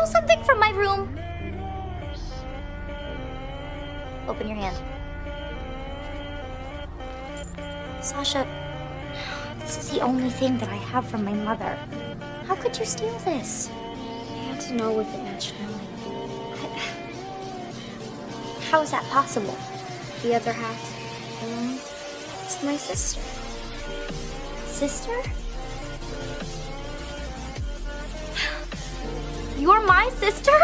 steal something from my room? Open your hand. Sasha, this is the only thing that I have from my mother. How could you steal this? I had to know if it matched How is that possible? The other half belonged to my sister. Sister? You're my sister?